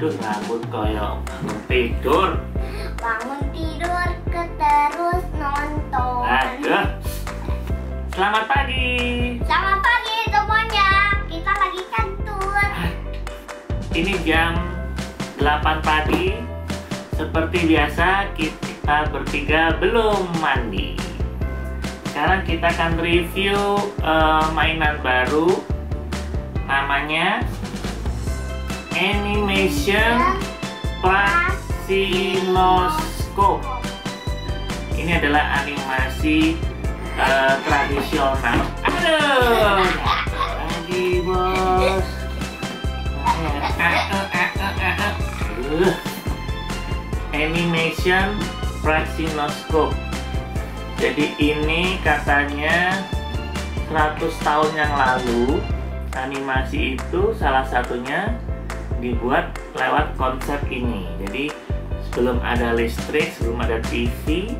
Duh, rambut koyo bangun tidur. Bangun tidur ke terus nonton. Aduh. Selamat pagi. Selamat pagi semuanya. Kita lagi kantor. Ini jam 8 pagi. Seperti biasa kita bertiga belum mandi. Sekarang kita akan review eh, mainan baru. Namanya Animation Plasinoscope. Ini adalah animasi eh, tradisional. Aduh, lagi bos. Uh, Animation Plasinoscope. Jadi ini katanya 100 tahun yang lalu animasi itu salah satunya dibuat lewat konsep ini. Jadi sebelum ada listrik, sebelum ada TV,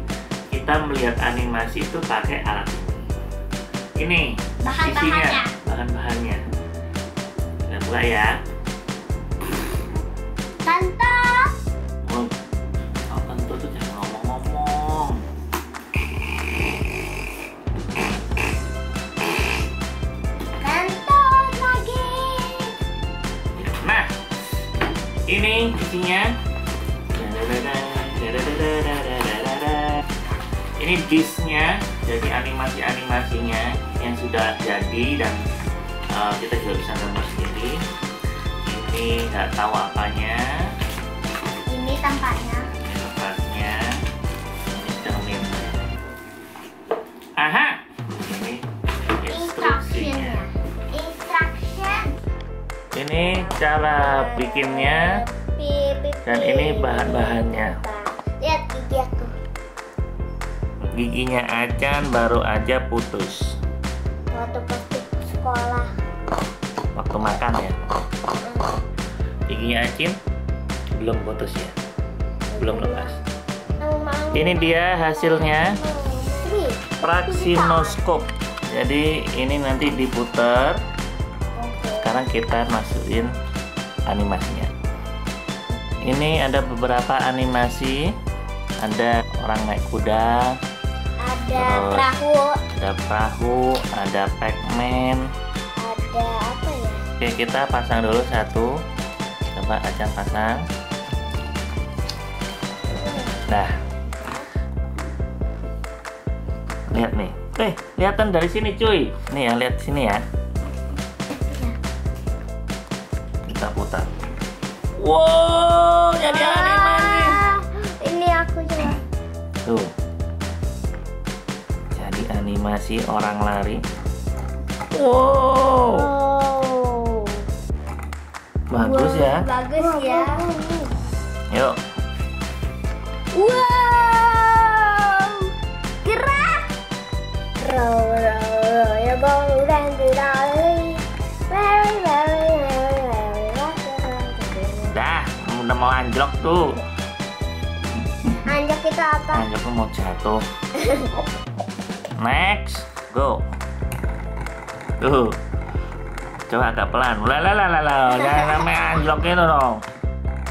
kita melihat animasi itu pakai alat ini. Ini Bahan-bahannya. isinya, bahan-bahannya. Kita buka ya. Ini isinya. Ini disknya, jadi animasi-animasinya yang sudah jadi dan uh, kita juga bisa gambar sendiri. Ini nggak tahu apanya, Ini tampaknya. ini tempatnya, ini cerminnya. Aha, ini instruksinya. Instruksinya. Instruction. Ini cara bikinnya Pipi. dan ini bahan-bahannya. Lihat gigi aku. Giginya Acan baru aja putus Waktu pasti sekolah. waktu makan ya. Giginya Acin belum putus ya, belum lepas. Ini dia hasilnya praxinoskop. Jadi ini nanti diputar. Sekarang kita masukin animasinya. Ini ada beberapa animasi. Ada orang naik kuda, Ada Terus. perahu, ada perahu, ada Pac-Man. ada apa ya? Oke, kita pasang dulu satu. Coba Acan pasang. Nah. Lihat nih. Eh, lihatan dari sini, cuy. Nih ya, lihat sini ya. Kita putar. Wow, jadi animasi. Ah, Ini aku juga. Tuh. Jadi animasi orang lari. Wow, Oh. bagus ya. Bagus ya. Yuk, Wow. Dah, udah mau anjlok tuh. Anjak kita apa? Anjlok tuh mau jatuh. Next, go. Tuh. Coba agak pelan. Lah lah lah lah lah. Jangan sampai anjlok itu dong.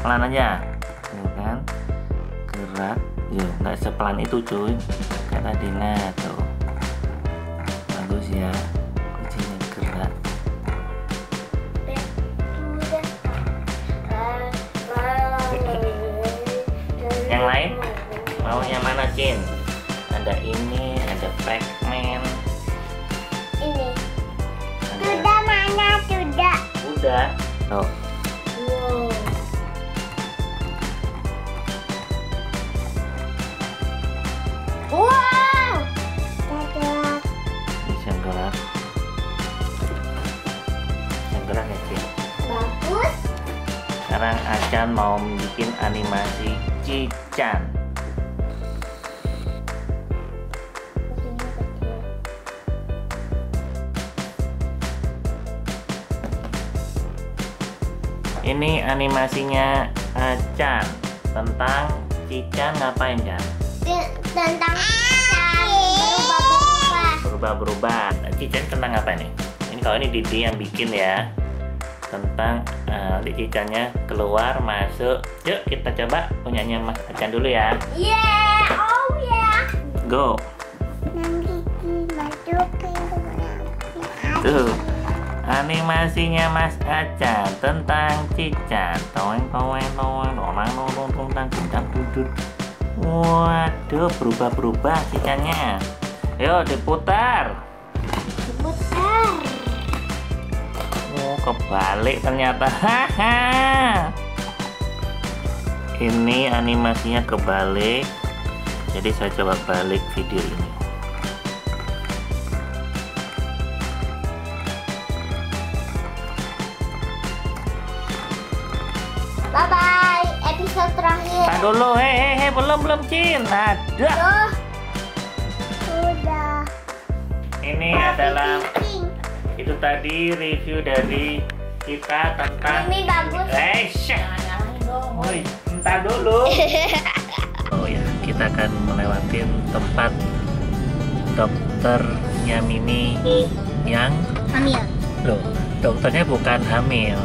Pelan aja. Tuh kan. Gerak. Yo, nggak sepelan itu cuy. Kayak tadi nah tuh. Bagus ya. Cin? Ada ini, ada Pac-Man. Ini. Ada Sudah mana sudah? udah. Tuh. Wow. Wow. Dadah. Bisa gerak. Bisa gerak ya? Bagus. Sekarang Acan mau bikin animasi Cican. Ini animasinya Acan tentang Cican ngapain? T- Tentang berubah-berubah. Berubah-berubah. Cican tentang apa nih? Ini kalau ini Didi yang bikin ya. tentang uh, ikannya keluar masuk. Yuk kita coba punyanya Mas Acan dulu ya. Yeah, oh yeah. Go. Tuh. Animasinya Mas Acan tentang cicak. Toeng toeng toeng orang nonton tentang cicak dudut. Waduh, berubah-berubah cicaknya. Yuk diputar. Putar. Oh, kebalik ternyata. Haha. Ini animasinya kebalik. Jadi saya coba balik video ini. Bye bye. Episode terakhir. Tak dulu, hei, hei, hei, belum, belum, Cin. Ada. Tuh. Udah. Ini adalah, Pink. itu tadi review dari kita tentang... Ini bagus. Eh. Woi, entar dulu. Oh ya, kita akan melewati tempat dokternya Mimi yang Hamil. loh, dokternya bukan hamil,